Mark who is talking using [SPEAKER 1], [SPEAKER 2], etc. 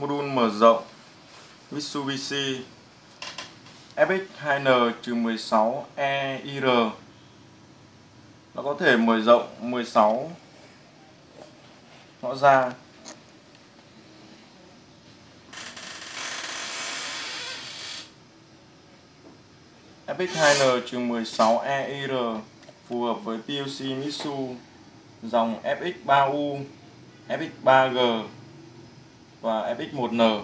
[SPEAKER 1] module mở rộng Mitsubishi FX2N-16EIR nó có thể mở rộng 16 ngõ ra. FX2N-16EIR phù hợp với PLC Mitsu dòng FX3U, FX3G và FX1N